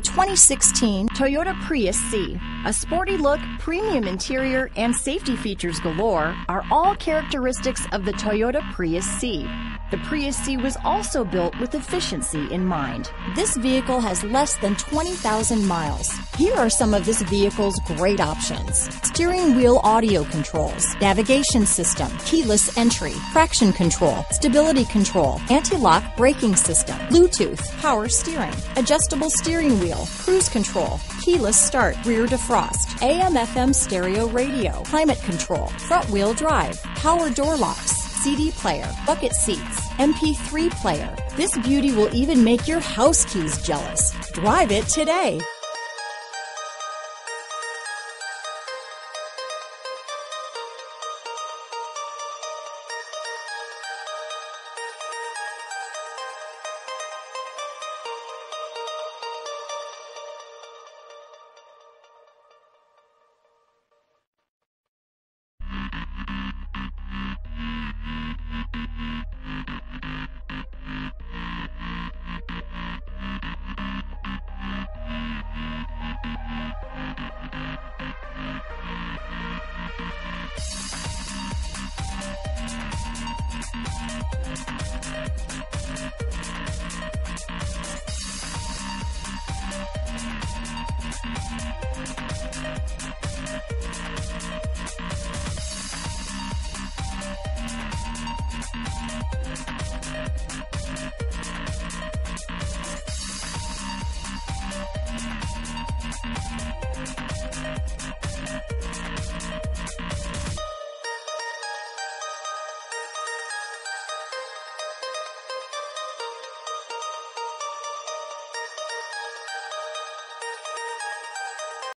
The 2016 Toyota Prius C. A sporty look, premium interior, and safety features galore are all characteristics of the Toyota Prius C. The Prius C was also built with efficiency in mind. This vehicle has less than 20,000 miles. Here are some of this vehicle's great options. Steering wheel audio controls, navigation system, keyless entry, traction control, stability control, anti-lock braking system, Bluetooth, power steering, adjustable steering wheel, cruise control, keyless start, rear defrost, AM FM stereo radio, climate control, front wheel drive, power door locks, CD player, bucket seats, MP3 player. This beauty will even make your house keys jealous. Drive it today. We'll be.